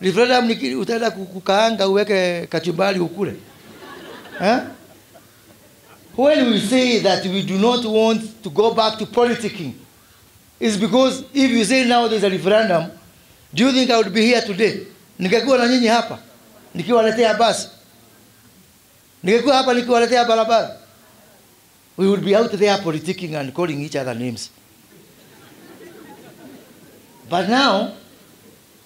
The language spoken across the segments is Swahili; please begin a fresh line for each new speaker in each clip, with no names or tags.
referendum utaenda kukaanga uweke kachumbari ukule? Eh? when we say that we do not want to go back to politicking is because if you say now there's a referendum do you think i would be here today? Ningekuwa na nyinyi hapa nikiwaletea basi. Ningekuwa hapa nikiwaletea barabara. We would be out there politicking and calling each other names. But now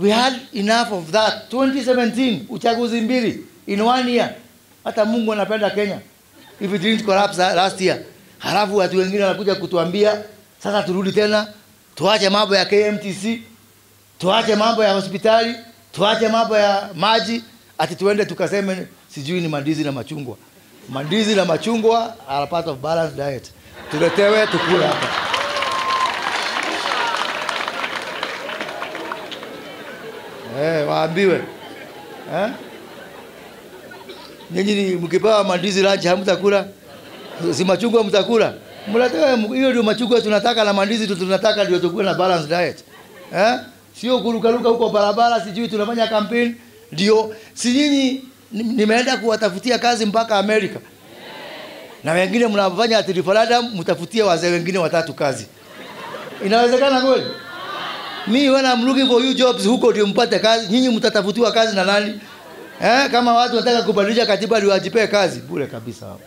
we had enough of that. 2017 uchaguzi mbili. In one year hata mungu anapenda kenya. If it didn't collapse last year. Halafu watu wengine wanakuja kutuambia sasa turudi tena tuache mambo ya kmtc tuache mambo ya hospitali tuache mambo ya maji. Ati tuende tukaseme sijui ni mandizi na machungwa. Mandizi na machungwa are part of balanced diet. Tuletewe tukule hapa eh, waambiwe. Eh? nyinyi mkipewa mandizi lunch hamtakula? Si machungwa mtakula mletewe hiyo ndio machungwa tunataka na mandizi tu tunataka ndio tukue na balanced diet. Eh? sio kurukaruka huko barabara sijui tunafanya campaign. Ndio si nyinyi nimeenda kuwatafutia kazi mpaka Amerika na wengine mnafanya ati mtafutie wazee wengine watatu kazi. Inawezekana kweli mi when I'm looking for you jobs huko ndio mpate kazi. Nyinyi mtatafutiwa kazi na nani? Eh, kama watu wanataka kubadilisha katiba ndio wajipee kazi. Bure kabisa. hapo